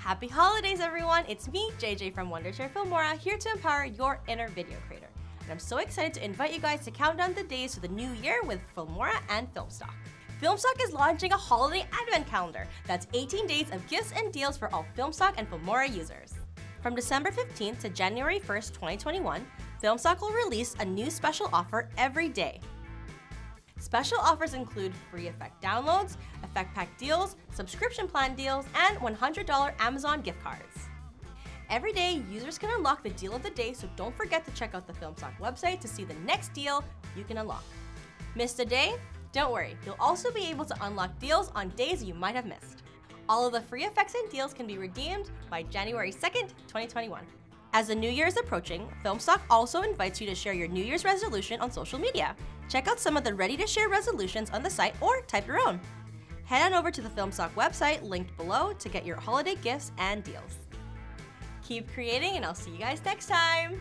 Happy holidays, everyone! It's me, JJ from Wondershare Filmora, here to empower your inner video creator. And I'm so excited to invite you guys to count down the days to the new year with Filmora and Filmstock. Filmstock is launching a holiday advent calendar that's 18 days of gifts and deals for all Filmstock and Filmora users. From December 15th to January 1st, 2021, Filmstock will release a new special offer every day. Special offers include free effect downloads, effect pack deals, subscription plan deals, and $100 Amazon gift cards. Every day, users can unlock the deal of the day, so don't forget to check out the Filmstock website to see the next deal you can unlock. Missed a day? Don't worry, you'll also be able to unlock deals on days you might have missed. All of the free effects and deals can be redeemed by January 2nd, 2021. As the new year is approaching, Filmstock also invites you to share your New Year's resolution on social media. Check out some of the ready to share resolutions on the site or type your own. Head on over to the Filmstock website linked below to get your holiday gifts and deals. Keep creating, and I'll see you guys next time!